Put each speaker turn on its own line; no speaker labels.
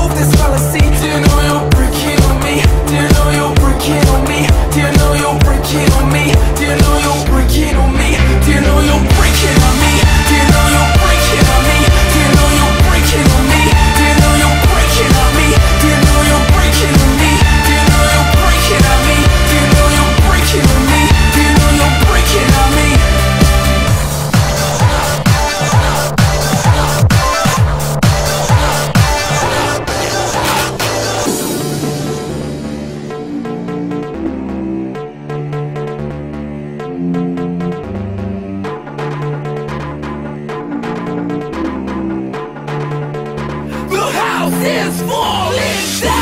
move this is falling down.